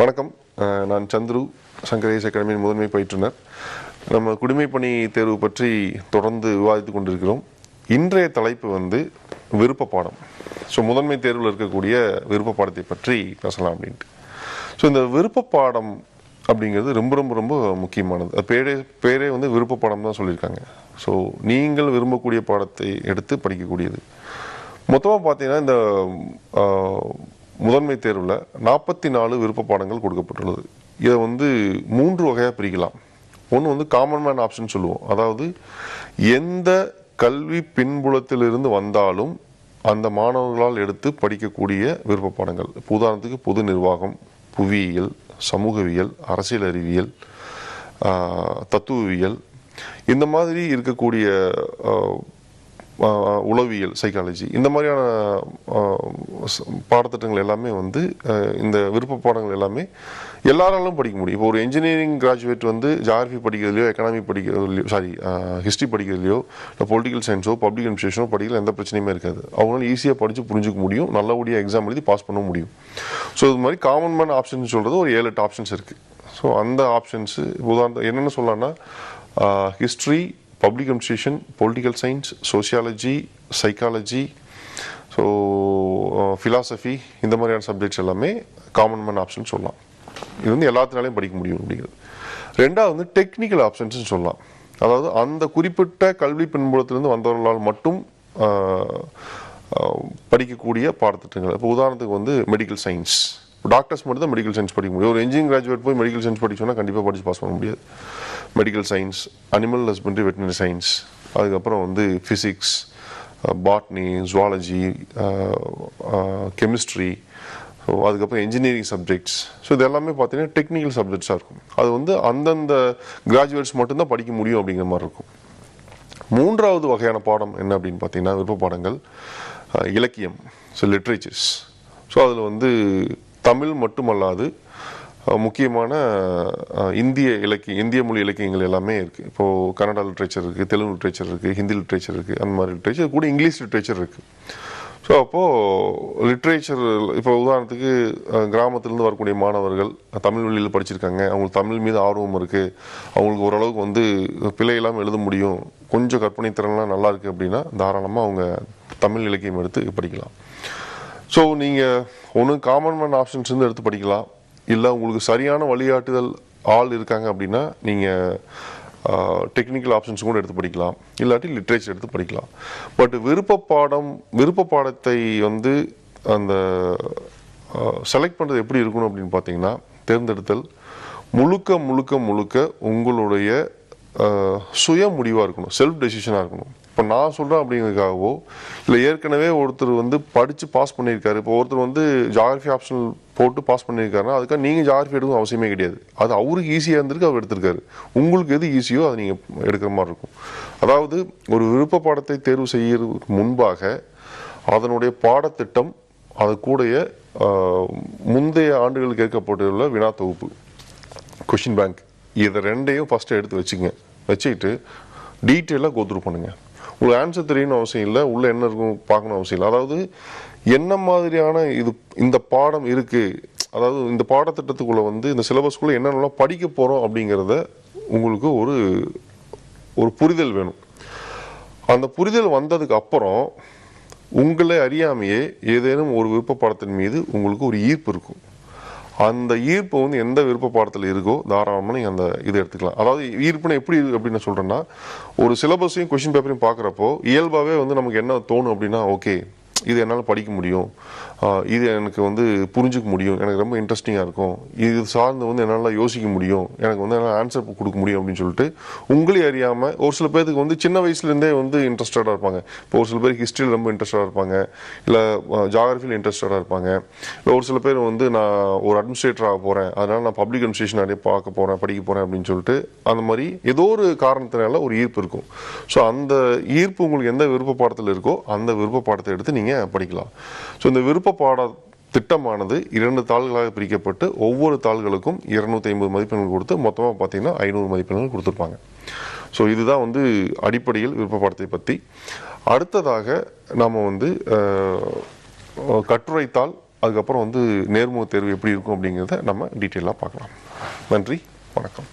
வணக்கம். நான் சந்துரு சங்கரேஷ் அகாடமியின் முதன்மை பயிற்றுனர். நம்ம குடிமை பணி தேர்வு பற்றி தொடர்ந்து விவாதித்து கொண்டிருக்கிறோம். இன்றைய தலைப்பு வந்து விருப்ப பாடம் ஸோ முதன்மை தேர்வில் இருக்கக்கூடிய விருப்ப பாடத்தை பற்றி பேசலாம் அப்படின்ட்டு. ஸோ இந்த விருப்ப பாடம் அப்படிங்கிறது ரொம்ப ரொம்ப ரொம்ப முக்கியமானது. அது பேரே பேரே வந்து விருப்ப பாடம் தான் சொல்லியிருக்காங்க. ஸோ நீங்கள் விரும்பக்கூடிய பாடத்தை எடுத்து படிக்கக்கூடியது. மொத்தமாக பார்த்தீங்கன்னா இந்த முதன்மை தேர்வில் நாற்பத்தி நாலு விருப்ப பாடங்கள் கொடுக்கப்பட்டுள்ளது. இதை வந்து மூன்று வகையாக பிரிக்கலாம். ஒன்று வந்து காமன் மேன் ஆப்ஷன் சொல்லுவோம். அதாவது எந்த கல்வி பின்புலத்திலிருந்து வந்தாலும் அந்த மாணவர்களால் எடுத்து படிக்கக்கூடிய விருப்ப பாடங்கள் இப்போ உதாரணத்துக்கு பொது நிர்வாகம் புவியியல் சமூகவியல் அரசியல் அறிவியல் தத்துவவியல். இந்த மாதிரி இருக்கக்கூடிய உளவியல் சைக்காலஜி இந்த மாதிரியான பாடத்திட்டங்கள் எல்லாமே வந்து இந்த விருப்ப பாடங்கள் எல்லாமே எல்லாராலும் படிக்க முடியும். இப்போ ஒரு இன்ஜினியரிங் கிராஜுவேட் வந்து ஜாகிரஃபி படிக்கிறதுலையோ எக்கனாமி படிக்கிறதுலையோ சாரி ஹிஸ்ட்ரி படிக்கிறதுலையோ இல்லை பொலிட்டிக்கல் சயின்ஸோ பப்ளிக் அட்மினிஸ்ட்ரேஷனோ படிக்கல எந்த பிரச்சனையுமே இருக்காது. அவங்களால ஈஸியாக படித்து புரிஞ்சுக்க முடியும். நல்லபடியாக எக்ஸாம் எழுதி பாஸ் பண்ண முடியும். ஸோ இது மாதிரி காமன் மேன் ஆப்ஷன் சொல்கிறது ஒரு ஏழு எட்டு ஆப்ஷன்ஸ் இருக்குது ஸோ அந்த ஆப்ஷன்ஸு உதாரணம் என்னென்ன சொல்லலாம்னா history public administration political science sociology psychology so philosophy இந்த மாதிரியான சப்ஜெக்ட்ஸ் எல்லாமே காமன் மேன் ஆப்ஷன் சொல்லலாம். இது வந்து எல்லாத்தினாலையும் படிக்க முடியும் அப்படிங்கிறது. ரெண்டாவது வந்து டெக்னிக்கல் ஆப்ஷன்ஸ்னு சொல்லலாம். அதாவது அந்த குறிப்பிட்ட கல்வி பின்புலத்திலிருந்து வந்தவர்களால் மட்டும் படிக்கக்கூடிய பாடத்திட்டங்கள். இப்போ உதாரணத்துக்கு வந்து மெடிக்கல் சயின்ஸ் டாக்டர்ஸ் மட்டும் தான் மெடிக்கல் சயின்ஸ் படிக்க முடியும். ஒரு இன்ஜினியரிங் கிராஜுவேட் போய் மெடிக்கல் சயின்ஸ் படிக்க கண்டிப்பாக படித்து பாஸ் பண்ண முடியாது. Medical science animal husbandry veterinary science அதுக்கப்புறம் வந்து ஃபிசிக்ஸ் பாட்னி ஜுவாலஜி கெமிஸ்ட்ரி அதுக்கப்புறம் இன்ஜினியரிங் சப்ஜெக்ட்ஸ் ஸோ இது எல்லாமே பார்த்தீங்கன்னா டெக்னிக்கல் சப்ஜெக்ட்ஸாக இருக்கும். அது வந்து அந்தந்த கிராஜுவேட்ஸ் மட்டும்தான் படிக்க முடியும் அப்படிங்கிற மாதிரி இருக்கும். மூன்றாவது வகையான பாடம் என்ன அப்படின்னு பார்த்தீங்கன்னா விருப்ப பாடங்கள் இலக்கியம் ஸோ லிட்ரேச்சர்ஸ் ஸோ அதில் வந்து தமிழ் மட்டுமல்லாது முக்கியமான இந்திய இலக்கிய இந்திய மொழி இலக்கியங்கள் எல்லாமே இருக்குது இப்போது கன்னடா லிட்ரேச்சர் இருக்குது தெலுங்கு லிட்ரேச்சர் இருக்குது ஹிந்தி லிட்ரேச்சர் இருக்குது அந்த மாதிரி லிட்ரேச்சர் கூட இங்கிலீஷ் லிட்ரேச்சர் இருக்குது ஸோ அப்போது லிட்ரேச்சர் இப்போ உதாரணத்துக்கு கிராமத்திலேருந்து வரக்கூடிய மாணவர்கள் தமிழ் வழியில் படிச்சிருக்காங்க. அவங்களுக்கு தமிழ் மீது ஆர்வம் இருக்குது அவங்களுக்கு ஓரளவுக்கு வந்து பிழையெல்லாம் எழுத முடியும். கொஞ்சம் கற்பனை திறன்லாம் நல்லா இருக்குது அப்படின்னா தாராளமாக அவங்க தமிழ் இலக்கியம் எடுத்து படிக்கலாம். ஸோ நீங்கள் ஒன்று காமன் மேன் ஆப்ஷன்ஸ் இருந்து எடுத்து படிக்கலாம். இல்லை உங்களுக்கு சரியான வழிகாட்டுதல் ஆள் இருக்காங்க அப்படின்னா நீங்கள் டெக்னிக்கல் ஆப்ஷன்ஸ் கூட எடுத்து படிக்கலாம். இல்லாட்டி லிட்ரேச்சர் எடுத்து படிக்கலாம். பட் விருப்ப பாடம் விருப்ப பாடத்தை வந்து அந்த செலக்ட் பண்ணுறது எப்படி இருக்கணும் அப்படின்னு பார்த்தீங்கன்னா தேர்ந்தெடுத்தல் முழுக்க முழுக்க முழுக்க உங்களுடைய சுய முடிவாக இருக்கணும். செல்ஃப் டெசிஷனாக இருக்கணும். இப்போ நான் சொல்கிறேன் அப்படிங்கிறதுக்காகவோ இல்லை ஏற்கனவே ஒருத்தர் வந்து படித்து பாஸ் பண்ணியிருக்காரு. இப்போ ஒருத்தர் வந்து ஜாகிரஃபி ஆப்ஷனல் போட்டு பாஸ் பண்ணியிருக்காருன்னா அதுக்காக நீங்கள் ஜாகிரஃபி எடுக்கணும் அவசியமே கிடையாது. அது அவருக்கு ஈஸியாக இருந்திருக்கு அவர் எடுத்திருக்காரு. உங்களுக்கு எது ஈஸியோ அதை நீங்கள் எடுக்கிற மாதிரி இருக்கும். அதாவது ஒரு விருப்ப பாடத்தை தேர்வு செய்யறதுக்கு முன்பாக அதனுடைய பாடத்திட்டம் அது கூடைய முந்தைய ஆண்டுகள் கேட்கப்பட்டுள்ள வினா தொகுப்பு கொஷின் பேங்க் இதை ரெண்டையும் ஃபஸ்ட்டு எடுத்து வச்சுங்க. வச்சுக்கிட்டு டீட்டெயிலாக கோத்ரூ பண்ணுங்கள் உங்களுக்கு ஆன்சர் தெரியணும் அவசியம் இல்லை. உள்ள என்ன இருக்கும் பார்க்கணும் அவசியம் இல்லை. அதாவது என்ன மாதிரியான இது இந்த பாடம் இருக்கு? அதாவது இந்த பாடத்திட்டத்துக்குள்ள வந்து இந்த சிலபஸ்க்குள்ளே என்னென்னலாம் படிக்க போறோம் அப்படிங்கிறத உங்களுக்கு ஒரு ஒரு புரிதல் வேணும். அந்த புரிதல் வந்ததுக்கு அப்புறம் உங்களை அறியாமையே ஏதேனும் ஒரு விருப்ப பாடத்தின் மீது உங்களுக்கு ஒரு ஈர்ப்பு இருக்கும். அந்த ஈர்ப்பு வந்து எந்த விருப்ப பாடத்தில் இருக்கோ தாராளமாக நீங்கள் அந்த இதை எடுத்துக்கலாம். அதாவது ஈர்ப்புனா எப்படி இருக்கு அப்படின்னு நான் சொல்கிறேன்னா ஒரு சிலபஸையும் கொஷின் பேப்பரையும் பார்க்குறப்போ இயல்பாகவே வந்து நமக்கு என்ன தோணும் அப்படின்னா ஓகே இது என்னால் படிக்க முடியும். இது எனக்கு வந்து புரிஞ்சுக்க முடியும். எனக்கு ரொம்ப இன்ட்ரெஸ்டிங்காக இருக்கும். இது சார்ந்து வந்து என்னால் யோசிக்க முடியும். எனக்கு வந்து என்னால் ஆன்சர் கொடுக்க முடியும் அப்படின்னு சொல்லிட்டு உங்களே அறியாமல் ஒரு சில பேருக்கு வந்து சின்ன வயசுலேருந்தே வந்து இன்ட்ரெஸ்டடாக இருப்பாங்க. இப்போ ஒரு சில பேர் ஹிஸ்ட்ரியில் ரொம்ப இன்ட்ரெஸ்டடாக இருப்பாங்க. இல்லை ஜாகிரஃபியில் இன்ட்ரெஸ்டடாக இருப்பாங்க. இல்லை ஒரு சில பேர் வந்து நான் ஒரு அட்மினிஸ்ட்ரேட்டராக ஆக போகிறேன் அதனால் நான் பப்ளிக் அட்மினிஸ்ட்ரேஷன் நிறைய பார்க்க போகிறேன் படிக்க போகிறேன் அப்படின்னு சொல்லிட்டு அந்த மாதிரி ஏதோ ஒரு காரணத்தினால ஒரு ஈர்ப்பு இருக்கும். ஸோ அந்த ஈர்ப்பு உங்களுக்கு எந்த விருப்ப பாடத்தில் இருக்கோ அந்த விருப்ப பாடத்தை எடுத்து நீங்கள் படிக்கலாம். ஸோ இந்த விருப்ப பாட திட்டமானது இரண்டு தாள்களாக பிரிக்கப்பட்டு ஒவ்வொரு தாள்களுக்கும் இருநூத்தி ஐம்பது மதிப்பெண்கள் கொடுத்து மொத்தமாக பார்த்தீங்கன்னா ஐநூறு மதிப்பெண்கள் கொடுத்துருப்பாங்க. ஸோ இதுதான் வந்து அடிப்படையில் விருப்ப பாடத்தை பற்றி அடுத்ததாக நாம் வந்து கட்டுரைத்தாள் அதுக்கப்புறம் வந்து நேர்முக தேர்வு எப்படி இருக்கும் அப்படிங்கிறத நம்ம டீட்டெயிலாக பார்க்கலாம். நன்றி வணக்கம்.